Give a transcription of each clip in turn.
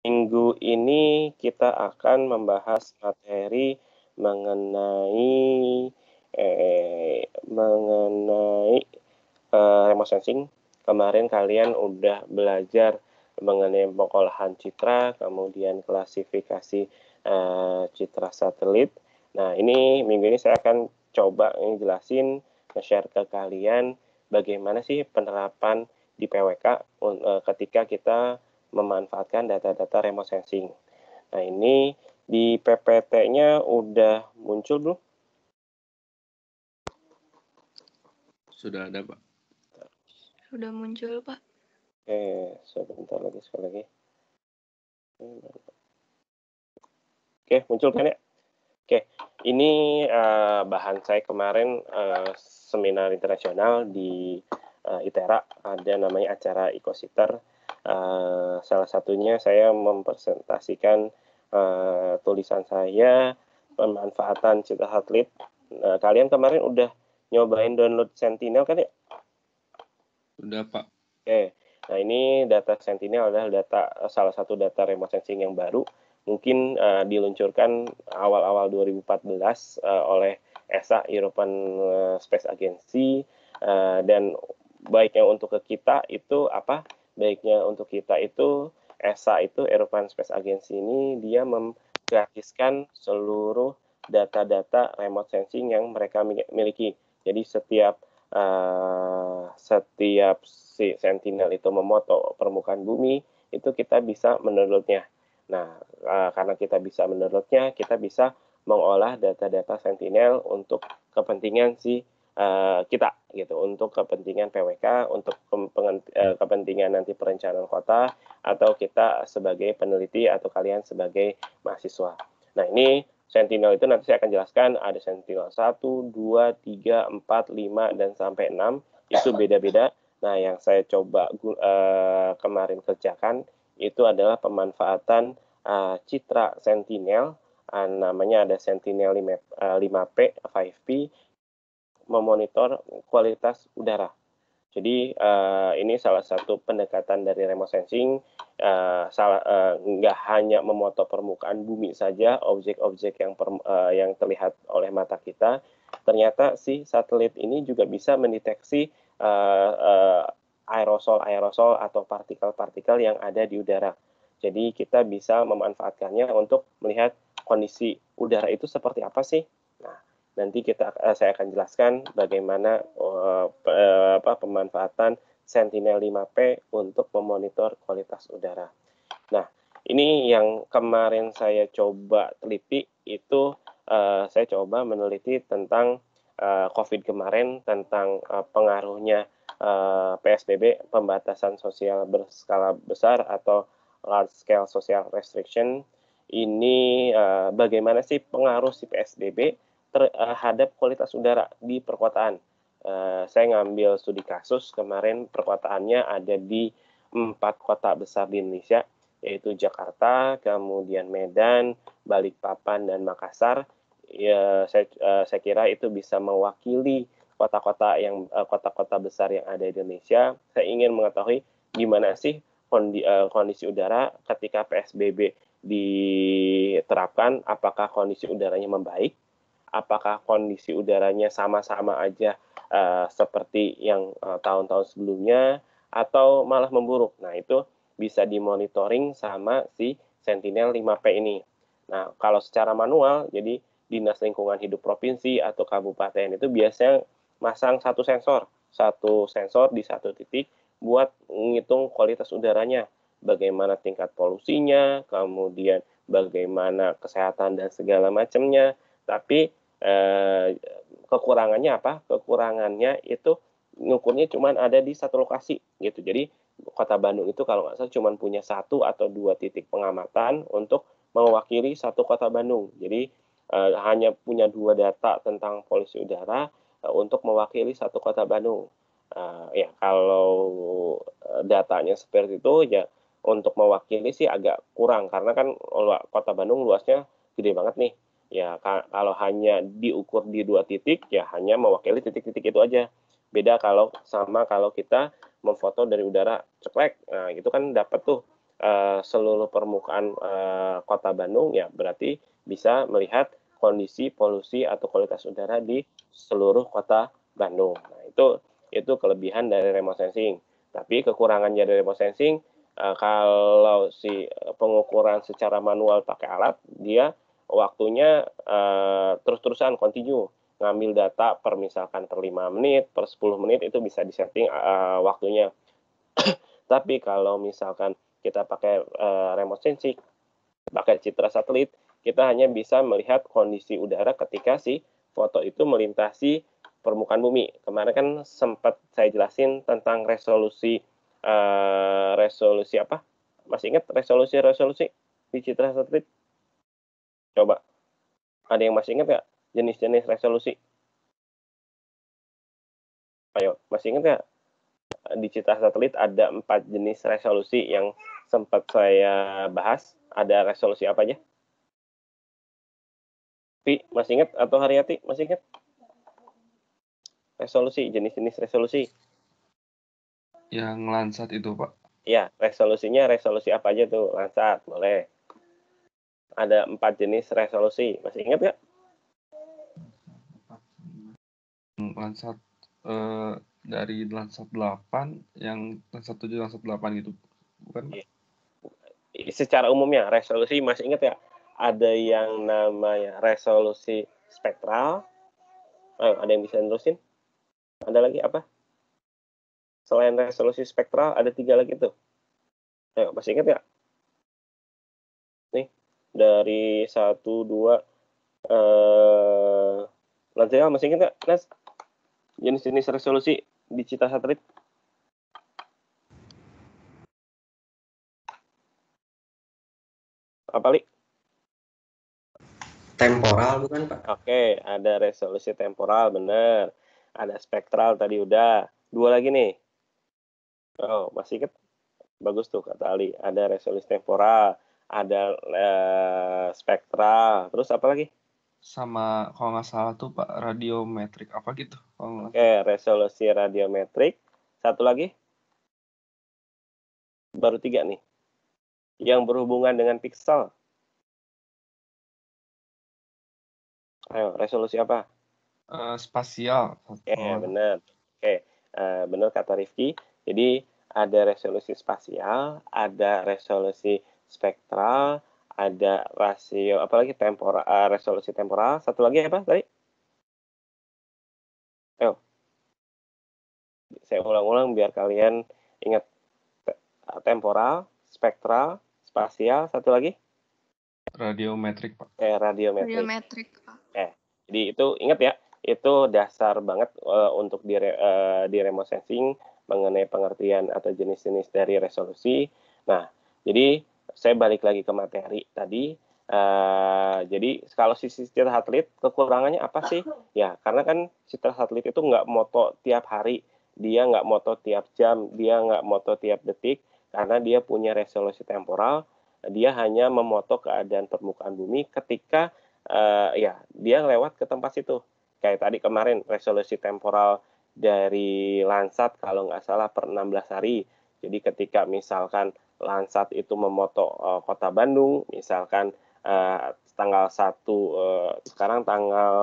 Minggu ini kita akan membahas materi mengenai eh, mengenai eh, remote sensing. Kemarin kalian udah belajar mengenai pengolahan citra, kemudian klasifikasi eh, citra satelit. Nah, ini minggu ini saya akan coba jelasin, share ke kalian bagaimana sih penerapan di PWK eh, ketika kita memanfaatkan data-data remote sensing. Nah, ini di PPT-nya udah muncul belum? Sudah ada, Pak. Sudah muncul, Pak. Oke, sebentar lagi, sekali lagi. Oke, muncul kan ya? Oke, ini uh, bahan saya kemarin uh, seminar internasional di uh, ITERA, ada namanya acara Ecositter. Uh, salah satunya saya mempresentasikan uh, tulisan saya pemanfaatan citra satelit. Nah, kalian kemarin udah nyobain download Sentinel kan ya? Sudah, Pak. Oke. Nah, ini data Sentinel adalah data salah satu data remote sensing yang baru. Mungkin uh, diluncurkan awal-awal 2014 uh, oleh ESA European Space Agency uh, dan baiknya untuk ke kita itu apa? Baiknya untuk kita itu ESA itu European Space Agency ini dia menggratiskan seluruh data-data remote sensing yang mereka miliki. Jadi setiap uh, setiap si Sentinel itu memoto permukaan bumi itu kita bisa mendownloadnya. Nah, uh, karena kita bisa mendownloadnya, kita bisa mengolah data-data Sentinel untuk kepentingan si uh, kita gitu untuk kepentingan PWK untuk uh, kepentingan nanti perencanaan kota atau kita sebagai peneliti atau kalian sebagai mahasiswa. Nah, ini Sentinel itu nanti saya akan jelaskan ada Sentinel 1, 2, 3, 4, 5 dan sampai 6 itu beda-beda. Nah, yang saya coba uh, kemarin kerjakan itu adalah pemanfaatan uh, citra Sentinel uh, namanya ada Sentinel 5, uh, 5P, 5P memonitor kualitas udara. Jadi uh, ini salah satu pendekatan dari remote sensing, uh, salah uh, nggak hanya memoto permukaan bumi saja, objek-objek yang uh, yang terlihat oleh mata kita, ternyata si satelit ini juga bisa mendeteksi uh, uh, aerosol-aerosol atau partikel-partikel yang ada di udara. Jadi kita bisa memanfaatkannya untuk melihat kondisi udara itu seperti apa sih. Nah, nanti kita uh, saya akan jelaskan bagaimana uh, apa, pemanfaatan Sentinel 5P untuk memonitor kualitas udara. Nah, ini yang kemarin saya coba teliti itu saya coba meneliti tentang COVID kemarin tentang uh, pengaruhnya uh, PSBB pembatasan sosial berskala besar atau large scale social restriction ini bagaimana sih pengaruh si PSBB terhadap kualitas udara di perkotaan. Uh, saya ngambil studi kasus kemarin perkotaannya ada di empat kota besar di Indonesia yaitu Jakarta, kemudian Medan, Balikpapan dan Makassar. Ya, saya, uh, saya kira itu bisa mewakili kota-kota yang kota-kota besar yang ada di Indonesia. Saya ingin mengetahui gimana sih kondi, kondisi udara ketika PSBB diterapkan, apakah kondisi udaranya membaik apakah kondisi udaranya sama-sama aja uh, seperti yang uh, tahun-tahun sebelumnya atau malah memburuk. Nah, itu bisa dimonitoring sama si Sentinel 5P ini. Nah, kalau secara manual, jadi Dinas Lingkungan Hidup Provinsi atau Kabupaten itu biasanya masang satu sensor, satu sensor di satu titik buat menghitung kualitas udaranya, bagaimana tingkat polusinya, kemudian bagaimana kesehatan dan segala macamnya. Tapi eh, kekurangannya apa? Kekurangannya itu ngukurnya cuma ada di satu lokasi gitu. Jadi kota Bandung itu kalau nggak salah cuma punya satu atau dua titik pengamatan untuk mewakili satu kota Bandung. Jadi eh, hanya punya dua data tentang polusi udara eh, untuk mewakili satu kota Bandung. Uh, ya kalau eh, datanya seperti itu ya untuk mewakili sih agak kurang karena kan kota Bandung luasnya gede banget nih Ya, kalau hanya diukur di dua titik, ya hanya mewakili titik-titik itu aja. Beda kalau sama kalau kita memfoto dari udara ceklek, nah itu kan dapat tuh uh, seluruh permukaan uh, kota Bandung, ya berarti bisa melihat kondisi polusi atau kualitas udara di seluruh kota Bandung. Nah, itu itu kelebihan dari remote sensing. Tapi kekurangannya dari remote sensing uh, kalau si pengukuran secara manual pakai alat, dia waktunya uh, terus-terusan continue ngambil data per misalkan per 5 menit, per 10 menit itu bisa disetting uh, waktunya. Tapi kalau misalkan kita pakai uh, remote sensing, pakai citra satelit, kita hanya bisa melihat kondisi udara ketika si foto itu melintasi permukaan bumi. Kemarin kan sempat saya jelasin tentang resolusi uh, resolusi apa? Masih ingat resolusi-resolusi di citra satelit? Coba. Ada yang masih ingat nggak jenis-jenis resolusi? Ayo, masih ingat nggak? Di citra satelit ada empat jenis resolusi yang sempat saya bahas. Ada resolusi apa aja? Pi, masih ingat? Atau Haryati, masih ingat? Resolusi, jenis-jenis resolusi. Yang Landsat itu, Pak? Ya, resolusinya resolusi apa aja tuh? Landsat, boleh ada empat jenis resolusi. Masih ingat nggak? Lansat eh, dari Lansat 8 yang Lansat 7 Lansat 8 gitu. Bukan? Iya. Secara umumnya resolusi masih ingat ya? Ada yang namanya resolusi spektral. Ayo, ada yang bisa nerusin? Ada lagi apa? Selain resolusi spektral, ada tiga lagi tuh. Ayo, masih ingat ya? Dari satu dua eh Lansia masih ingat nggak Nas jenis-jenis resolusi di cita satelit apa li? Temporal bukan pak? Oke ada resolusi temporal bener. Ada spektral tadi udah. Dua lagi nih. Oh masih ingat? Bagus tuh kata Ali. Ada resolusi temporal ada uh, spektra, terus apa lagi? Sama kalau nggak salah tuh Pak radiometrik apa gitu? Oke, okay, resolusi radiometrik. Satu lagi? Baru tiga nih. Yang berhubungan dengan pixel. Ayo, resolusi apa? Uh, spasial. Oke, okay, benar. Oke, okay. uh, benar kata Rifki. Jadi ada resolusi spasial, ada resolusi spektral, ada rasio apalagi temporal uh, resolusi temporal, satu lagi apa tadi? Ayo. Saya ulang-ulang biar kalian ingat temporal, spektral, spasial, satu lagi? Radiometrik, Pak. Eh, radiometrik. Radiometrik, Pak. Eh, jadi itu ingat ya, itu dasar banget uh, untuk di, uh, di remote sensing mengenai pengertian atau jenis-jenis dari resolusi. Nah, jadi saya balik lagi ke materi tadi. Uh, jadi kalau sisi citra satelit kekurangannya apa sih? Ya karena kan citra satelit itu nggak moto tiap hari, dia nggak moto tiap jam, dia nggak moto tiap detik, karena dia punya resolusi temporal. Dia hanya memoto keadaan permukaan bumi ketika uh, ya dia lewat ke tempat situ. Kayak tadi kemarin resolusi temporal dari Landsat kalau nggak salah per 16 hari. Jadi ketika misalkan Lansat itu memoto uh, kota Bandung, misalkan uh, tanggal 1 uh, eh, sekarang tanggal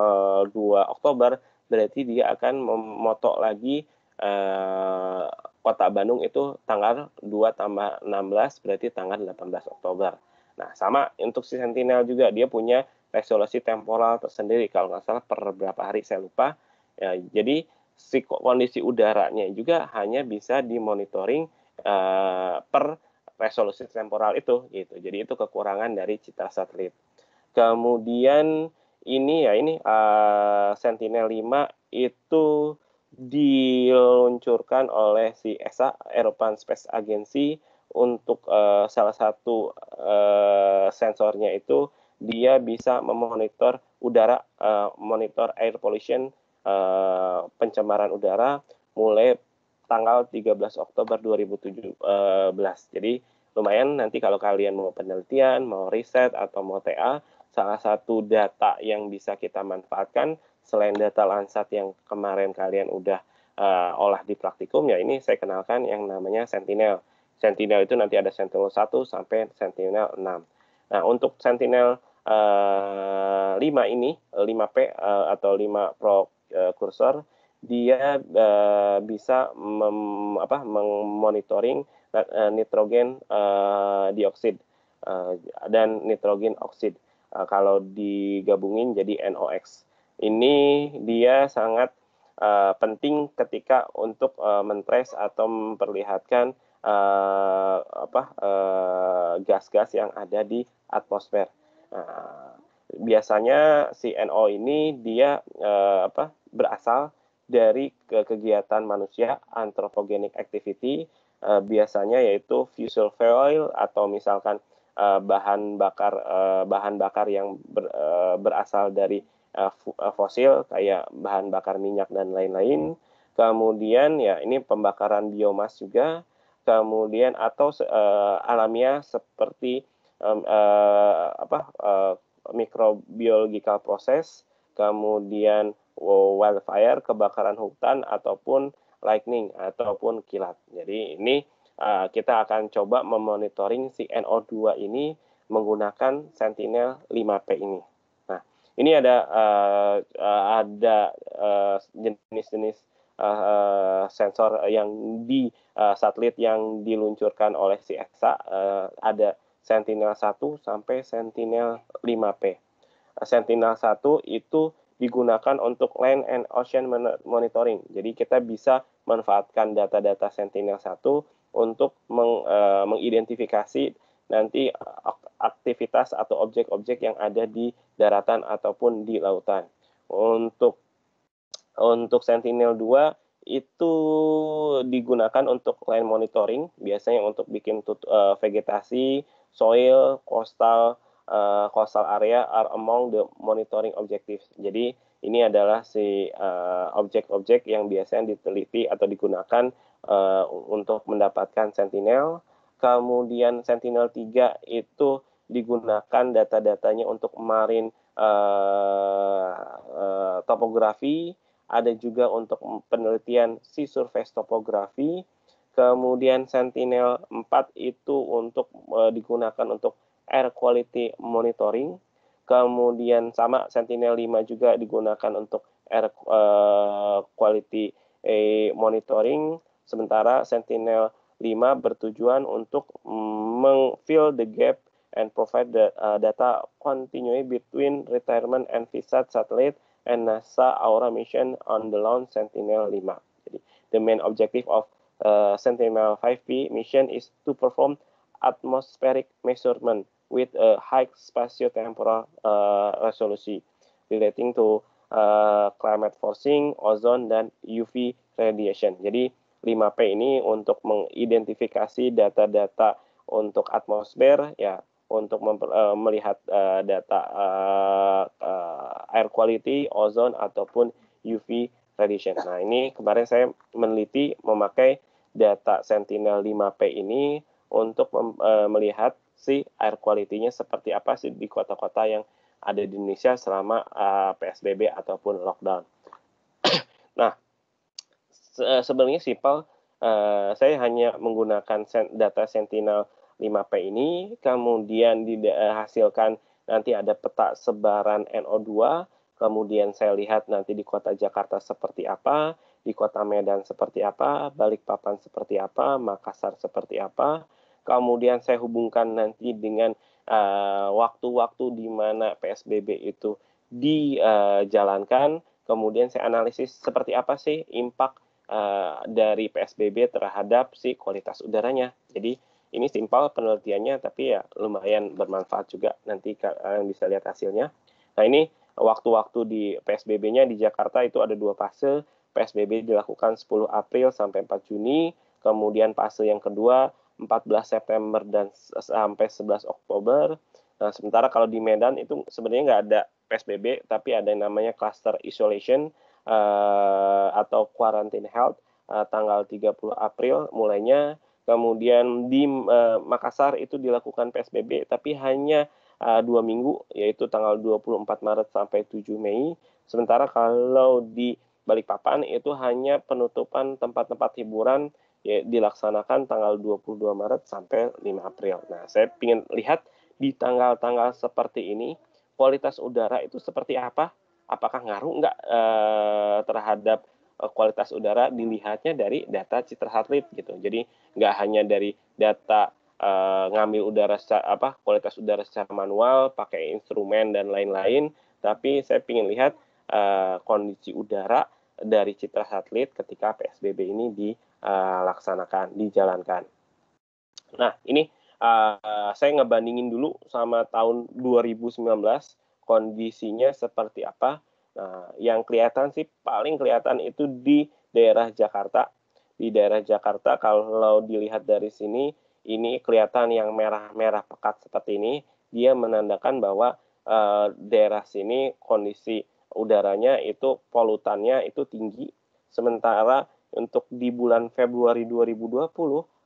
2 Oktober berarti dia akan memoto lagi uh, kota Bandung itu tanggal 2 tambah 16 berarti tanggal 18 Oktober. Nah, sama untuk si Sentinel juga dia punya resolusi temporal tersendiri kalau nggak salah per berapa hari saya lupa. Ya, jadi si kondisi udaranya juga hanya bisa dimonitoring uh, per resolusi temporal itu gitu. Jadi itu kekurangan dari citra satelit. Kemudian ini ya ini uh, Sentinel-5 itu diluncurkan oleh si ESA European Space Agency untuk uh, salah satu uh, sensornya itu dia bisa memonitor udara, uh, monitor air pollution, uh, pencemaran udara mulai tanggal 13 Oktober 2017. Jadi lumayan nanti kalau kalian mau penelitian, mau riset atau mau TA, salah satu data yang bisa kita manfaatkan selain data Landsat yang kemarin kalian udah uh, olah di praktikum ya ini saya kenalkan yang namanya Sentinel. Sentinel itu nanti ada Sentinel 1 sampai Sentinel 6. Nah, untuk Sentinel uh, 5 ini, 5P uh, atau 5 Pro uh, Cursor, dia uh, bisa mem, apa, memonitoring uh, nitrogen uh, dioksida uh, dan nitrogen oksid. Uh, kalau digabungin jadi NOx. Ini dia sangat uh, penting ketika untuk uh, mentrace atau memperlihatkan uh, apa gas-gas uh, yang ada di atmosfer. Uh, biasanya si NO ini dia uh, apa berasal dari ke kegiatan manusia anthropogenic activity uh, biasanya yaitu fossil fuel atau misalkan uh, bahan bakar uh, bahan bakar yang ber, uh, berasal dari uh, fosil kayak bahan bakar minyak dan lain-lain. Kemudian ya ini pembakaran biomas juga. Kemudian atau uh, alamiah seperti um, uh, apa uh, microbiological proses, kemudian wildfire, kebakaran hutan ataupun lightning ataupun kilat. Jadi ini uh, kita akan coba memonitoring si NO2 ini menggunakan Sentinel 5P ini. Nah, ini ada uh, ada jenis-jenis uh, uh, sensor yang di uh, satelit yang diluncurkan oleh si EXA uh, ada Sentinel 1 sampai Sentinel 5P. Sentinel 1 itu digunakan untuk land and ocean monitoring. Jadi kita bisa manfaatkan data-data Sentinel-1 untuk meng, uh, mengidentifikasi nanti aktivitas atau objek-objek yang ada di daratan ataupun di lautan. Untuk untuk Sentinel-2 itu digunakan untuk land monitoring, biasanya untuk bikin tut, uh, vegetasi, soil, coastal, uh, coastal area are among the monitoring objectives. Jadi ini adalah si eh, objek-objek uh, yang biasanya diteliti atau digunakan uh, untuk mendapatkan Sentinel. Kemudian Sentinel 3 itu digunakan data-datanya untuk marine uh, uh, topografi, ada juga untuk penelitian sea surface topografi. Kemudian Sentinel 4 itu untuk uh, digunakan untuk air quality monitoring Kemudian sama Sentinel 5 juga digunakan untuk air uh, quality eh, monitoring. Sementara Sentinel 5 bertujuan untuk mengfill the gap and provide the uh, data continuity between retirement and VSAT satellite and NASA Aura mission on the launch Sentinel 5. Jadi, the main objective of uh, Sentinel 5P mission is to perform atmospheric measurement with a high spatiotemporal uh, resolution relating to uh, climate forcing, ozone, dan UV radiation. Jadi 5P ini untuk mengidentifikasi data-data untuk atmosfer, ya untuk uh, melihat uh, data uh, uh, air quality, ozone ataupun UV radiation. Nah ini kemarin saya meneliti memakai data Sentinel 5P ini untuk uh, melihat si air quality-nya seperti apa sih di kota-kota yang ada di Indonesia selama uh, PSBB ataupun lockdown. nah, se sebenarnya simpel, uh, saya hanya menggunakan data Sentinel 5P ini, kemudian dihasilkan nanti ada peta sebaran NO2, kemudian saya lihat nanti di kota Jakarta seperti apa, di kota Medan seperti apa, Balikpapan seperti apa, Makassar seperti apa, kemudian saya hubungkan nanti dengan uh, waktu-waktu uh, di mana PSBB itu dijalankan, kemudian saya analisis seperti apa sih impact uh, dari PSBB terhadap si kualitas udaranya. Jadi ini simpel penelitiannya, tapi ya lumayan bermanfaat juga nanti kalian bisa lihat hasilnya. Nah ini waktu-waktu di PSBB-nya di Jakarta itu ada dua fase. PSBB dilakukan 10 April sampai 4 Juni, kemudian fase yang kedua 14 September dan sampai 11 Oktober. Nah, sementara kalau di Medan itu sebenarnya nggak ada PSBB, tapi ada yang namanya cluster isolation uh, atau quarantine health uh, tanggal 30 April mulainya. Kemudian di uh, Makassar itu dilakukan PSBB, tapi hanya uh, dua minggu, yaitu tanggal 24 Maret sampai 7 Mei. Sementara kalau di Balikpapan itu hanya penutupan tempat-tempat hiburan ya, dilaksanakan tanggal 22 Maret sampai 5 April. Nah, saya ingin lihat di tanggal-tanggal seperti ini kualitas udara itu seperti apa? Apakah ngaruh nggak eh, terhadap eh, kualitas udara dilihatnya dari data citra satelit gitu. Jadi nggak hanya dari data eh, ngambil udara secara, apa kualitas udara secara manual, pakai instrumen dan lain-lain, tapi saya ingin lihat eh, kondisi udara dari citra satelit ketika PSBB ini dilaksanakan, dijalankan. Nah, ini uh, saya ngebandingin dulu sama tahun 2019 kondisinya seperti apa. Nah, yang kelihatan sih paling kelihatan itu di daerah Jakarta. Di daerah Jakarta kalau dilihat dari sini ini kelihatan yang merah-merah pekat seperti ini, dia menandakan bahwa uh, daerah sini kondisi udaranya itu polutannya itu tinggi. Sementara untuk di bulan Februari 2020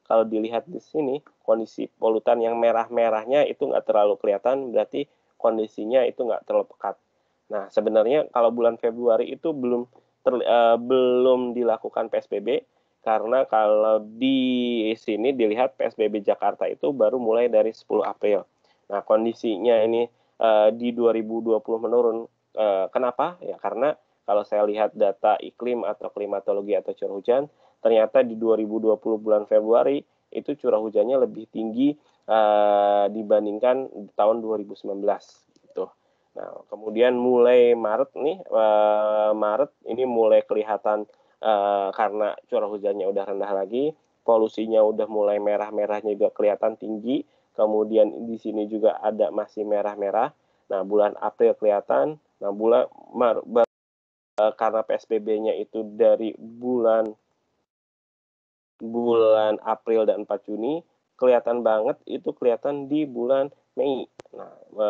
kalau dilihat di sini kondisi polutan yang merah-merahnya itu nggak terlalu kelihatan berarti kondisinya itu nggak terlalu pekat. Nah sebenarnya kalau bulan Februari itu belum ter, uh, belum dilakukan PSBB karena kalau di sini dilihat PSBB Jakarta itu baru mulai dari 10 April. Nah kondisinya ini uh, di 2020 menurun. Uh, kenapa? Ya karena kalau saya lihat data iklim atau klimatologi atau curah hujan, ternyata di 2020 bulan Februari itu curah hujannya lebih tinggi uh, dibandingkan tahun 2019 gitu. Nah, kemudian mulai Maret nih uh, Maret ini mulai kelihatan uh, karena curah hujannya udah rendah lagi, polusinya udah mulai merah-merahnya juga kelihatan tinggi. Kemudian di sini juga ada masih merah-merah. Nah, bulan April kelihatan. Nah, bulan Maret karena PSBB-nya itu dari bulan bulan April dan 4 Juni kelihatan banget itu kelihatan di bulan Mei. Nah, e,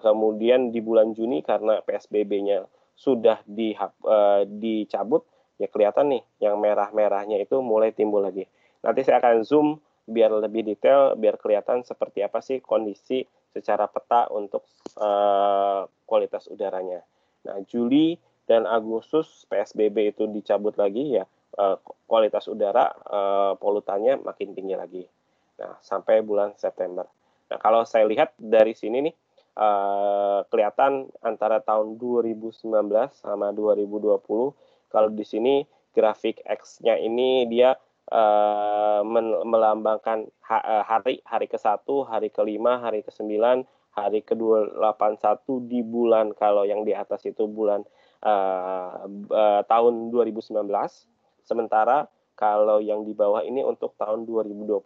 kemudian di bulan Juni karena PSBB-nya sudah di, e, dicabut, ya kelihatan nih yang merah-merahnya itu mulai timbul lagi. Nanti saya akan zoom biar lebih detail, biar kelihatan seperti apa sih kondisi secara peta untuk e, kualitas udaranya. Nah, Juli dan Agustus PSBB itu dicabut lagi ya Eh, kualitas udara uh, polutannya makin tinggi lagi. Nah, sampai bulan September. Nah, kalau saya lihat dari sini nih uh, kelihatan antara tahun 2019 sama 2020 kalau di sini grafik X-nya ini dia melambangkan ha hari hari ke-1, hari ke-5, hari ke-9, hari ke-81 di bulan kalau yang di atas itu bulan uh, uh, tahun 2019 Sementara kalau yang di bawah ini untuk tahun 2020.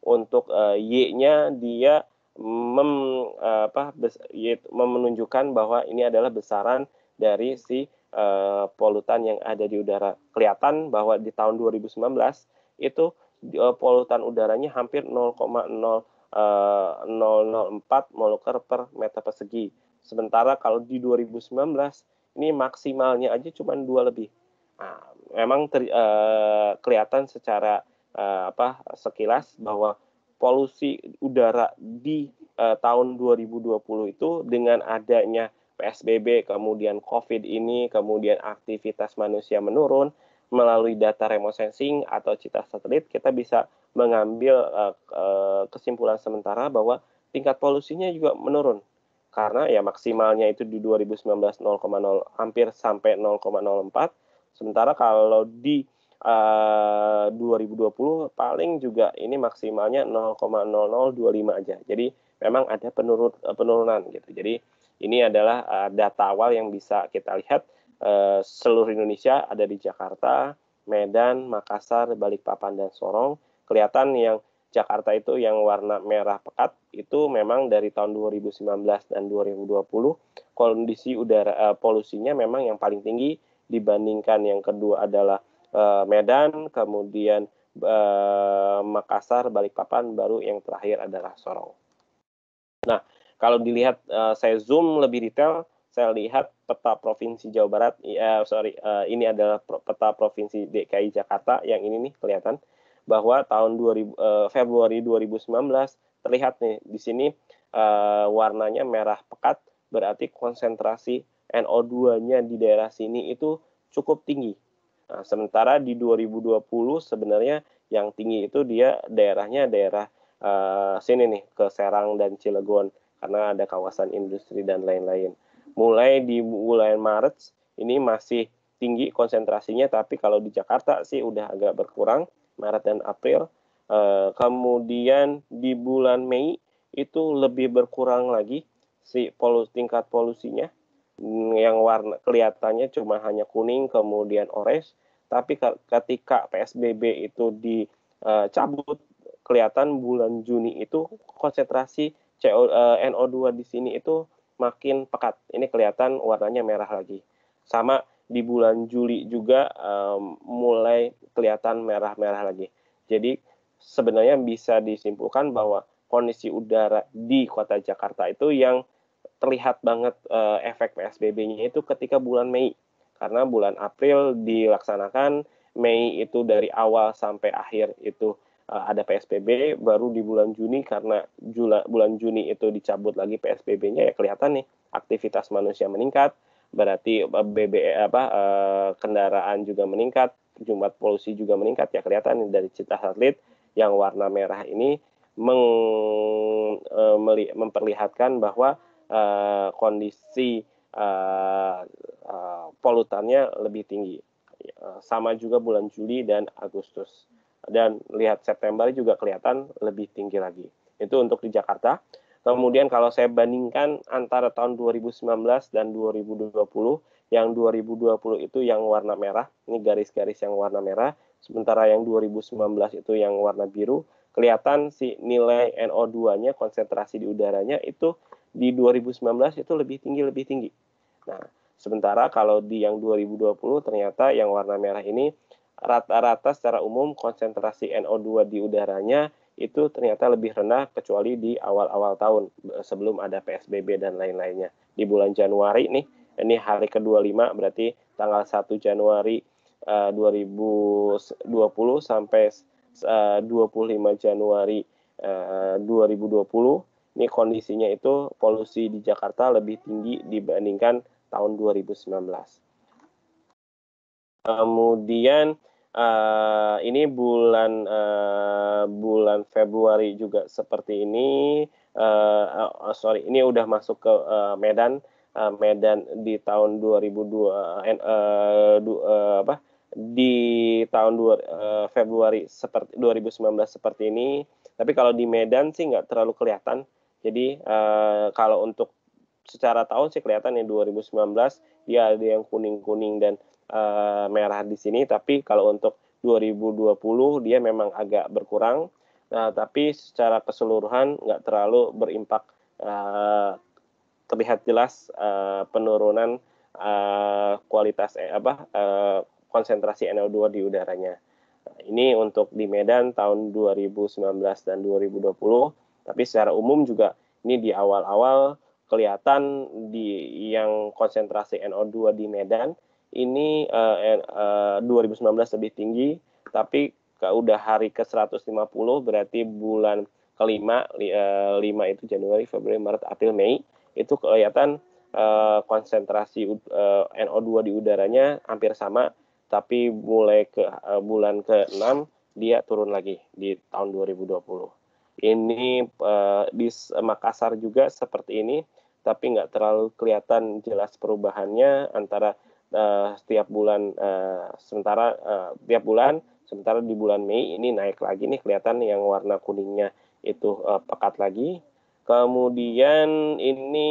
Untuk uh, Y-nya dia mem, uh, apa, bes, y, menunjukkan bahwa ini adalah besaran dari si uh, polutan yang ada di udara. Kelihatan bahwa di tahun 2019 itu uh, polutan udaranya hampir 0,0 uh, 004 molekar per meter persegi. Sementara kalau di 2019 ini maksimalnya aja cuma dua lebih. Nah, memang ter, uh, kelihatan secara uh, apa sekilas bahwa polusi udara di uh, tahun 2020 itu dengan adanya PSBB, kemudian COVID ini, kemudian aktivitas manusia menurun melalui data remote sensing atau citra satelit, kita bisa mengambil kesimpulan sementara bahwa tingkat polusinya juga menurun karena ya maksimalnya itu di 2019 0,0 hampir sampai 0,04 Sementara kalau di uh, 2020 paling juga ini maksimalnya 0,0025 aja. Jadi memang ada penurun, eh, penurunan gitu. Jadi ini adalah uh, data awal yang bisa kita lihat uh, seluruh Indonesia ada di Jakarta, Medan, Makassar, Balikpapan dan Sorong. Kelihatan yang Jakarta itu yang warna merah pekat itu memang dari tahun 2019 dan 2020 kondisi udara uh, polusinya memang yang paling tinggi dibandingkan yang kedua adalah uh, Medan, kemudian uh, Makassar, Balikpapan, baru yang terakhir adalah Sorong. Nah, kalau dilihat uh, saya zoom lebih detail, saya lihat peta provinsi Jawa Barat, uh, sorry, uh, ini adalah peta provinsi DKI Jakarta yang ini nih kelihatan bahwa tahun 2000, uh, Februari 2019 terlihat nih di sini uh, warnanya merah pekat berarti konsentrasi NO2-nya di daerah sini itu cukup tinggi. Nah, sementara di 2020 sebenarnya yang tinggi itu dia daerahnya daerah uh, sini nih ke Serang dan Cilegon karena ada kawasan industri dan lain-lain. Mulai di bulan Maret ini masih tinggi konsentrasinya tapi kalau di Jakarta sih udah agak berkurang Maret dan April. Uh, kemudian di bulan Mei itu lebih berkurang lagi si polus tingkat polusinya. Yang warna kelihatannya cuma hanya kuning kemudian orange. Tapi ketika PSBB itu dicabut kelihatan bulan Juni itu konsentrasi CO, eh, NO2 di sini itu makin pekat. Ini kelihatan warnanya merah lagi. Sama di bulan Juli juga um, mulai kelihatan merah-merah lagi jadi sebenarnya bisa disimpulkan bahwa kondisi udara di kota Jakarta itu yang terlihat banget uh, efek PSBB-nya itu ketika bulan Mei. Karena bulan April dilaksanakan, Mei itu dari awal sampai akhir itu uh, ada PSBB, baru di bulan Juni karena Jula, bulan Juni itu dicabut lagi PSBB-nya ya kelihatan nih aktivitas manusia meningkat, berarti BB apa uh, kendaraan juga meningkat, jumlah polusi juga meningkat ya kelihatan dari cita satelit yang warna merah ini meng, uh, memperlihatkan bahwa uh, kondisi uh, uh, polutannya lebih tinggi. Uh, sama juga bulan Juli dan Agustus. Dan lihat September juga kelihatan lebih tinggi lagi. Itu untuk di Jakarta. Kemudian kalau saya bandingkan antara tahun 2019 dan 2020, yang 2020 itu yang warna merah, ini garis-garis yang warna merah, sementara yang 2019 itu yang warna biru, kelihatan si nilai NO2-nya, konsentrasi di udaranya itu di 2019 itu lebih tinggi lebih tinggi. Nah, sementara kalau di yang 2020 ternyata yang warna merah ini rata-rata secara umum konsentrasi NO2 di udaranya itu ternyata lebih rendah kecuali di awal-awal tahun sebelum ada PSBB dan lain-lainnya. Di bulan Januari nih, ini hari ke-25 berarti tanggal 1 Januari uh, 2020 sampai uh, 25 Januari uh, 2020 ini kondisinya itu polusi di Jakarta lebih tinggi dibandingkan tahun 2019. Kemudian uh, ini bulan uh, bulan Februari juga seperti ini. Uh, uh, sorry, ini udah masuk ke uh, Medan. Uh, Medan di tahun 2002 uh, uh, uh, apa di tahun dua, uh, Februari seperti 2019 seperti ini. Tapi kalau di Medan sih nggak terlalu kelihatan jadi uh, kalau untuk secara tahun sih kelihatan ya 2019 dia ada yang kuning-kuning dan uh, merah di sini, tapi kalau untuk 2020 dia memang agak berkurang. Nah, tapi secara keseluruhan nggak terlalu berimpak uh, terlihat jelas uh, penurunan uh, kualitas eh, apa uh, konsentrasi NO2 di udaranya. Nah, ini untuk di Medan tahun 2019 dan 2020 tapi secara umum juga ini di awal-awal kelihatan di yang konsentrasi NO2 di Medan ini uh, uh, 2019 lebih tinggi, tapi udah hari ke 150 berarti bulan kelima uh, lima itu Januari, Februari, Maret, April, Mei itu kelihatan uh, konsentrasi uh, NO2 di udaranya hampir sama, tapi mulai ke uh, bulan ke-6 dia turun lagi di tahun 2020. Ini uh, di Makassar juga seperti ini, tapi nggak terlalu kelihatan jelas perubahannya antara uh, setiap bulan uh, sementara uh, tiap bulan sementara di bulan Mei ini naik lagi nih kelihatan yang warna kuningnya itu uh, pekat lagi. Kemudian ini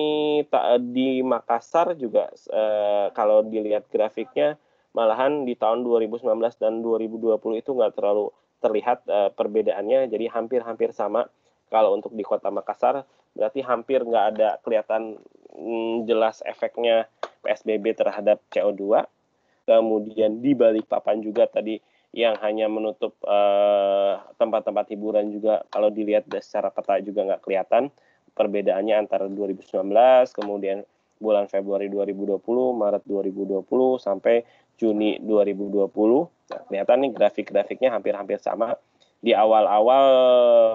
tak di Makassar juga uh, kalau dilihat grafiknya malahan di tahun 2019 dan 2020 itu nggak terlalu terlihat uh, perbedaannya. Jadi hampir-hampir sama. Kalau untuk di kota Makassar berarti hampir nggak ada kelihatan mm, jelas efeknya PSBB terhadap CO2 kemudian di balik papan juga tadi yang hanya menutup eh, tempat-tempat uh, hiburan juga kalau dilihat secara peta juga nggak kelihatan perbedaannya antara 2019 kemudian bulan Februari 2020 Maret 2020 sampai Juni 2020 Nah, kelihatan nih grafik-grafiknya hampir-hampir sama. Di awal-awal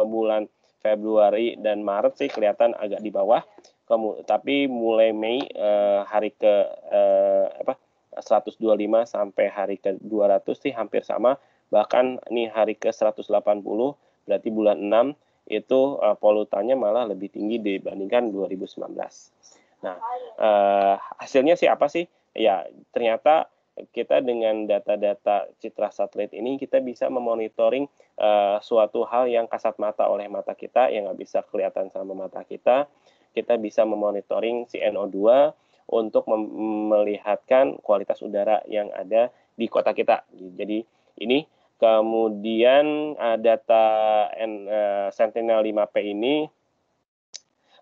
bulan Februari dan Maret sih kelihatan agak di bawah. Kamu, tapi mulai Mei eh, hari ke eh, apa 125 sampai hari ke 200 sih hampir sama bahkan ini hari ke 180 berarti bulan 6 itu uh, polutannya malah lebih tinggi dibandingkan 2019. Nah, uh, hasilnya sih apa sih? Ya, ternyata kita dengan data-data citra satelit ini kita bisa memonitoring uh, suatu hal yang kasat mata oleh mata kita yang nggak bisa kelihatan sama mata kita. Kita bisa memonitoring si NO2 untuk melihatkan kualitas udara yang ada di kota kita. Jadi ini kemudian uh, data N, uh, Sentinel 5P ini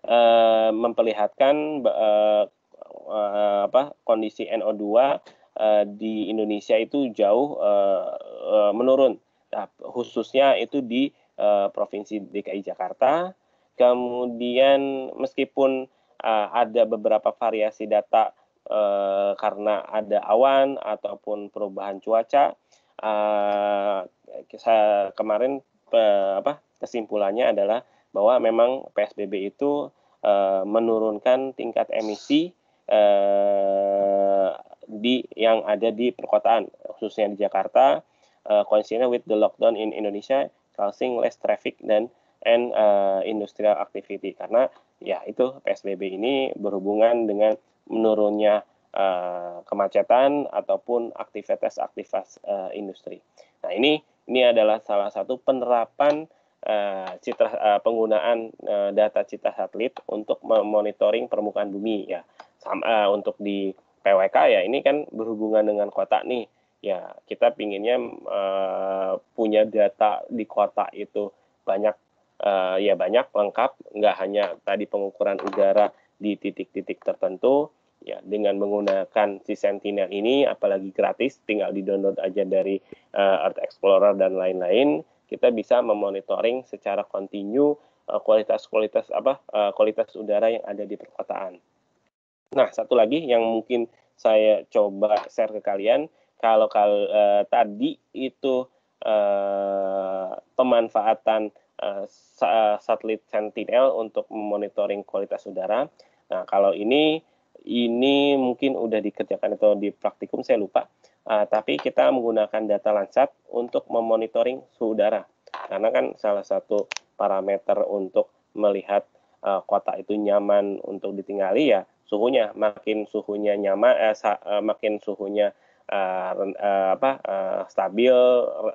uh, memperlihatkan uh, uh, apa kondisi NO2 uh, di Indonesia itu jauh uh, uh, menurun, nah, khususnya itu di uh, provinsi DKI Jakarta. Kemudian meskipun uh, ada beberapa variasi data uh, karena ada awan ataupun perubahan cuaca, uh, kemarin uh, apa kesimpulannya adalah bahwa memang PSBB itu uh, menurunkan tingkat emisi uh, di yang ada di perkotaan khususnya di Jakarta. Uh, coincident with the lockdown in Indonesia causing less traffic dan and uh, industrial activity karena ya itu PSBB ini berhubungan dengan menurunnya uh, kemacetan ataupun aktivitas-aktivitas uh, industri. Nah ini ini adalah salah satu penerapan uh, citra uh, penggunaan uh, data citra satelit untuk memonitoring permukaan bumi ya. Sama uh, untuk di PWK ya ini kan berhubungan dengan kota nih ya kita pinginnya uh, punya data di kota itu banyak uh, ya banyak lengkap nggak hanya tadi pengukuran udara di titik-titik tertentu ya dengan menggunakan si Sentinel ini apalagi gratis tinggal di download aja dari uh, Earth Explorer dan lain-lain kita bisa memonitoring secara kontinu kualitas-kualitas uh, apa uh, kualitas udara yang ada di perkotaan. Nah, satu lagi yang mungkin saya coba share ke kalian, kalau kal uh, tadi itu uh, pemanfaatan uh, satelit Sentinel untuk memonitoring kualitas udara. Nah, kalau ini ini mungkin udah dikerjakan atau di praktikum saya lupa. Uh, tapi kita menggunakan data Landsat untuk memonitoring suhu udara. Karena kan salah satu parameter untuk melihat uh, kota itu nyaman untuk ditinggali ya suhunya makin suhunya nyaman eh, eh, makin suhunya eh, eh, apa eh, stabil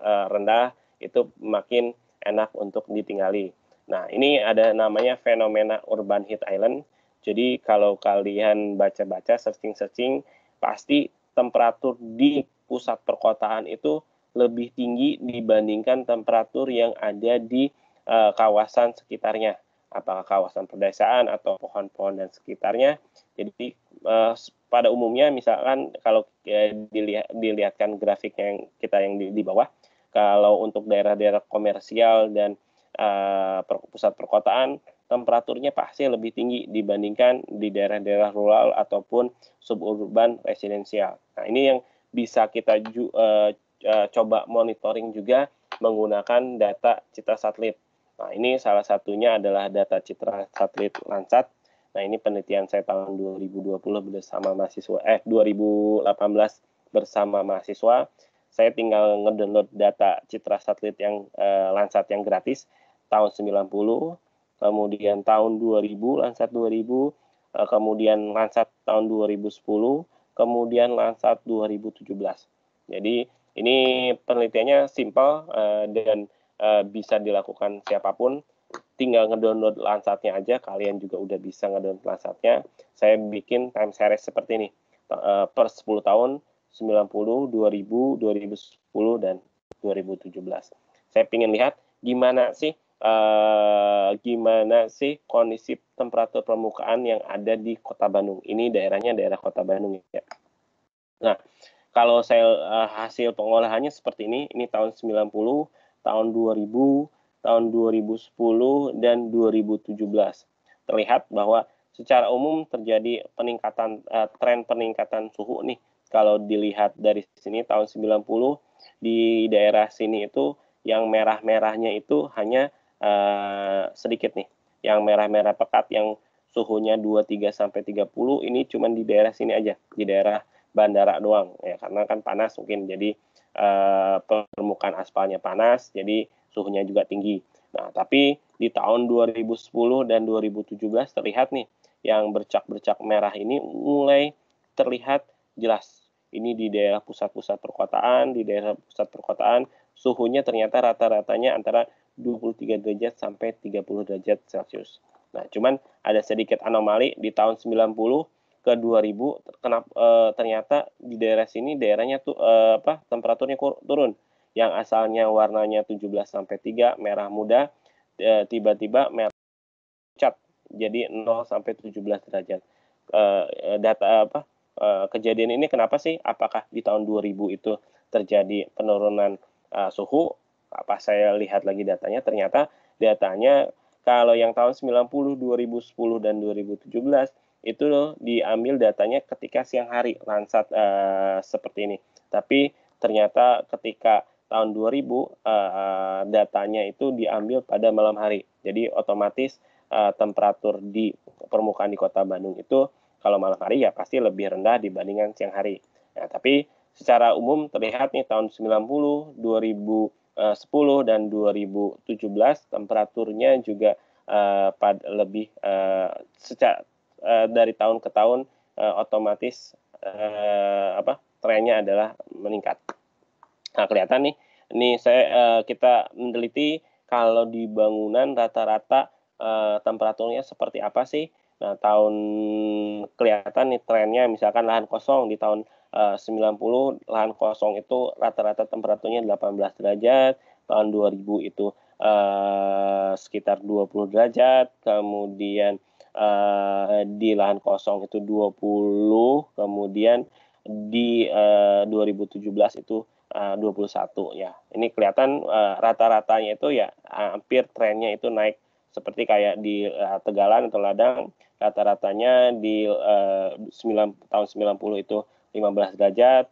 eh, rendah itu makin enak untuk ditinggali. Nah, ini ada namanya fenomena urban heat island. Jadi kalau kalian baca-baca searching-searching pasti temperatur di pusat perkotaan itu lebih tinggi dibandingkan temperatur yang ada di uh, kawasan sekitarnya apakah kawasan pedesaan atau pohon-pohon dan sekitarnya. Jadi uh, pada umumnya misalkan kalau uh, dilihat dilihatkan grafik yang kita yang di, di bawah, kalau untuk daerah-daerah komersial dan uh, pusat perkotaan temperaturnya pasti lebih tinggi dibandingkan di daerah-daerah rural ataupun suburban residensial. Nah, ini yang bisa kita ju, uh, uh, coba monitoring juga menggunakan data citra satelit. Nah, ini salah satunya adalah data citra satelit Landsat. Nah, ini penelitian saya tahun 2020 bersama mahasiswa eh 2018 bersama mahasiswa. Saya tinggal ngedownload data citra satelit yang eh, Landsat yang gratis tahun 90, kemudian tahun 2000 Landsat 2000, eh, kemudian Landsat tahun 2010, kemudian Landsat 2017. Jadi ini penelitiannya simpel eh, dan uh, bisa dilakukan siapa pun tinggal ngedownload Landsatnya aja kalian juga udah bisa ngedownload Landsatnya saya bikin time series seperti ini uh, per 10 tahun 90 2000 2010 dan 2017 saya ingin lihat gimana sih uh, gimana sih kondisi temperatur permukaan yang ada di Kota Bandung ini daerahnya daerah Kota Bandung ya nah kalau saya uh, hasil pengolahannya seperti ini ini tahun 90 tahun 2000, tahun 2010 dan 2017. Terlihat bahwa secara umum terjadi peningkatan uh, tren peningkatan suhu nih. Kalau dilihat dari sini tahun 90 di daerah sini itu yang merah-merahnya itu hanya uh, sedikit nih. Yang merah-merah pekat yang suhunya 23 sampai 30 ini cuma di daerah sini aja, di daerah bandara doang ya karena kan panas mungkin jadi uh, permukaan aspalnya panas jadi suhunya juga tinggi. Nah, tapi di tahun 2010 dan 2017 terlihat nih yang bercak-bercak merah ini mulai terlihat jelas. Ini di daerah pusat-pusat perkotaan, di daerah pusat perkotaan suhunya ternyata rata-ratanya antara 23 derajat sampai 30 derajat Celcius. Nah, cuman ada sedikit anomali di tahun 90 ke 2000 kenapa e, ternyata di daerah sini daerahnya tuh e, apa temperaturnya turun. Yang asalnya warnanya 17 sampai 3 merah muda e, tiba-tiba merah cat jadi 0 sampai 17 derajat. E, data apa uh, kejadian ini kenapa sih? Apakah di tahun 2000 itu terjadi penurunan uh, suhu? Apa saya lihat lagi datanya? Ternyata datanya kalau yang tahun 90, 2010 dan 2017 itu diambil datanya ketika siang hari Landsat uh, seperti ini. Tapi ternyata ketika tahun 2000 uh, datanya itu diambil pada malam hari. Jadi otomatis uh, temperatur di permukaan di Kota Bandung itu kalau malam hari ya pasti lebih rendah dibandingkan siang hari. Nah, tapi secara umum terlihat nih tahun 90, 2010 dan 2017 temperaturnya juga uh, pad lebih uh, secara uh, dari tahun ke tahun uh, otomatis uh, apa trennya adalah meningkat. Nah, kelihatan nih ini saya uh, kita meneliti kalau di bangunan rata-rata uh, temperaturnya seperti apa sih? Nah, tahun kelihatan nih trennya misalkan lahan kosong di tahun eh, uh, 90 lahan kosong itu rata-rata temperaturnya 18 derajat, tahun 2000 itu uh, sekitar 20 derajat, kemudian uh, di lahan kosong itu 20, kemudian di uh, 2017 itu uh, 21 ya. Ini kelihatan uh, rata-ratanya itu ya hampir trennya itu naik seperti kayak di uh, Tegalan atau Ladang rata-ratanya di uh, 9, tahun 90 itu 15 derajat,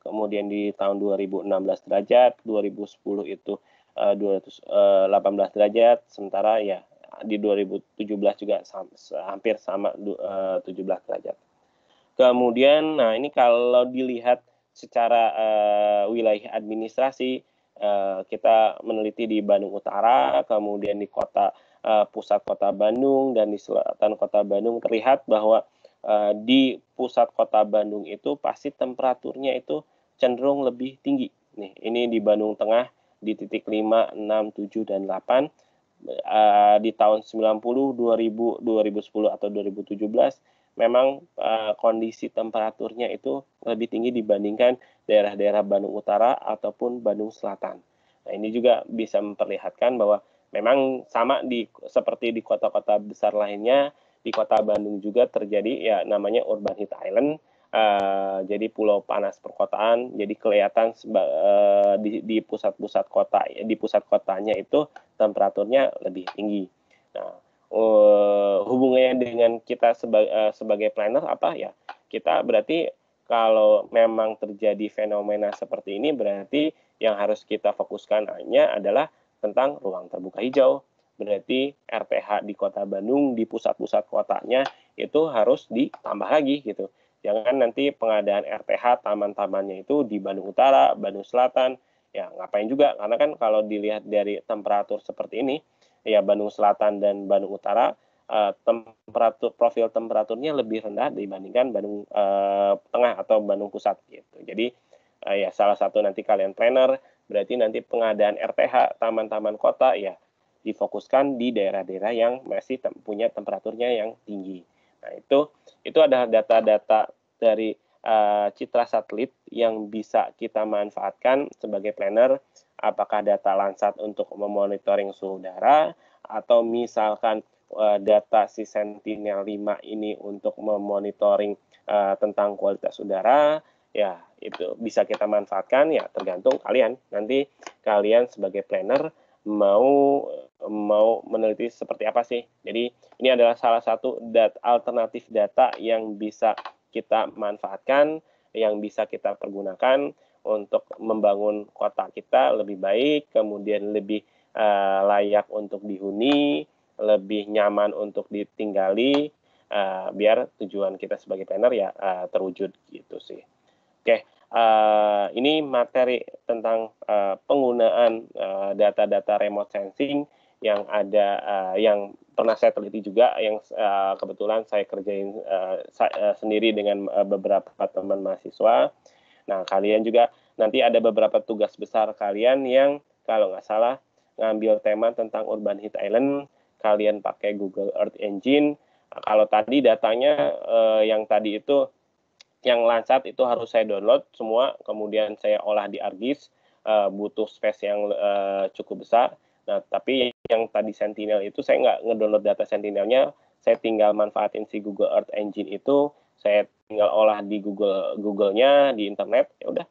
kemudian di tahun 2016 derajat, 2010 itu uh, 218 uh, derajat, sementara ya di 2017 juga hampir sama uh, 17 derajat. Kemudian, nah ini kalau dilihat secara uh, wilayah administrasi, uh, kita meneliti di Bandung Utara, kemudian di kota uh, pusat kota Bandung dan di selatan kota Bandung terlihat bahwa uh, di pusat kota Bandung itu pasti temperaturnya itu cenderung lebih tinggi. Nih, ini di Bandung Tengah di titik 5, 6, 7 dan 8 uh, di tahun 90, 2000, 2010 atau 2017 memang uh, kondisi temperaturnya itu lebih tinggi dibandingkan daerah-daerah Bandung Utara ataupun Bandung Selatan. Nah, ini juga bisa memperlihatkan bahwa memang sama di seperti di kota-kota besar lainnya di kota Bandung juga terjadi ya namanya urban heat island. Uh, jadi pulau panas perkotaan jadi kelihatan uh, di, di pusat-pusat kota di pusat kotanya itu temperaturnya lebih tinggi. Nah uh, hubungannya dengan kita seba, uh, sebagai planner apa ya kita berarti kalau memang terjadi fenomena seperti ini berarti yang harus kita fokuskan hanya adalah tentang ruang terbuka hijau. Berarti RTH di Kota Bandung di pusat-pusat kotanya itu harus ditambah lagi gitu. Jangan nanti pengadaan RTH taman-tamannya itu di Bandung Utara, Bandung Selatan, ya ngapain juga karena kan kalau dilihat dari temperatur seperti ini ya Bandung Selatan dan Bandung Utara uh, temperatur profil temperaturnya lebih rendah dibandingkan Bandung uh, Tengah atau Bandung Pusat gitu. Jadi uh, ya salah satu nanti kalian planner berarti nanti pengadaan RTH taman-taman kota ya difokuskan di daerah-daerah yang masih tem punya temperaturnya yang tinggi. Nah, itu itu adalah data-data dari uh, citra satelit yang bisa kita manfaatkan sebagai planner apakah data Landsat untuk memonitoring suhu udara atau misalkan uh, data si Sentinel-5 ini untuk memonitoring uh, tentang kualitas udara ya itu bisa kita manfaatkan ya tergantung kalian. Nanti kalian sebagai planner mau mau meneliti seperti apa sih. Jadi ini adalah salah satu dat alternatif data yang bisa kita manfaatkan yang bisa kita pergunakan untuk membangun kota kita lebih baik kemudian lebih uh, layak untuk dihuni lebih nyaman untuk ditinggali uh, biar tujuan kita sebagai planner ya uh, terwujud gitu sih Oke, uh, ini materi tentang uh, penggunaan data-data uh, remote sensing yang ada uh, yang pernah saya teliti juga yang uh, kebetulan saya kerjain uh, sa uh, sendiri dengan uh, beberapa teman mahasiswa. Nah, kalian juga nanti ada beberapa tugas besar kalian yang kalau nggak salah ngambil tema tentang urban heat island, kalian pakai Google Earth Engine. Kalau tadi datanya uh, yang tadi itu yang Landsat itu harus saya download semua, kemudian saya olah di ArcGIS, uh, butuh space yang uh, cukup besar. Nah, tapi yang tadi Sentinel itu saya nggak ngedownload data Sentinelnya, saya tinggal manfaatin si Google Earth Engine itu, saya tinggal olah di Google Google-nya di internet, ya udah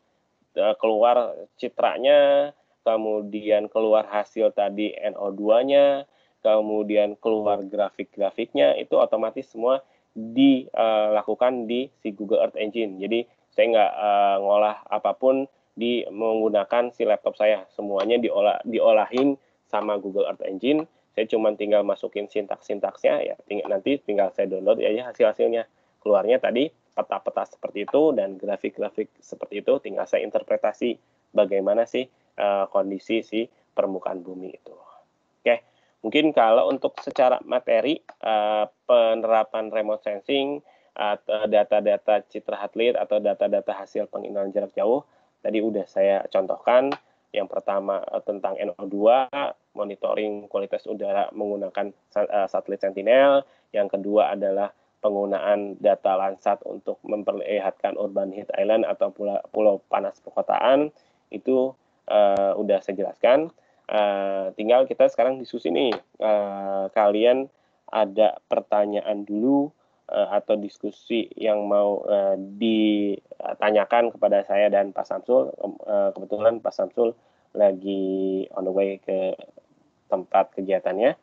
uh, keluar citranya, kemudian keluar hasil tadi NO2-nya, kemudian keluar grafik-grafiknya, itu otomatis semua dilakukan di si Google Earth Engine. Jadi saya nggak uh, ngolah apa pun di menggunakan si laptop saya. Semuanya diolah diolahin sama Google Earth Engine. Saya cuma tinggal masukin sintaks-sintaksnya ya tinggal nanti tinggal saya download ya hasil-hasilnya. Keluarnya tadi peta-peta seperti itu dan grafik-grafik seperti itu tinggal saya interpretasi bagaimana sih uh, kondisi si permukaan bumi itu. Oke. Mungkin kalau untuk secara materi uh, penerapan remote sensing atau data-data citra satelit atau data-data hasil pengindahan jarak jauh tadi udah saya contohkan. Yang pertama uh, tentang NO2, monitoring kualitas udara menggunakan uh, satelit Sentinel. Yang kedua adalah penggunaan data Landsat untuk memperlihatkan urban heat island atau pulau, pulau panas perkotaan itu uh, udah saya jelaskan. Uh, tinggal kita sekarang diskusi nih, uh, kalian ada pertanyaan dulu uh, atau diskusi yang mau uh, ditanyakan kepada saya dan Pak Samsul. Uh, kebetulan Pak Samsul lagi on the way ke tempat kegiatannya.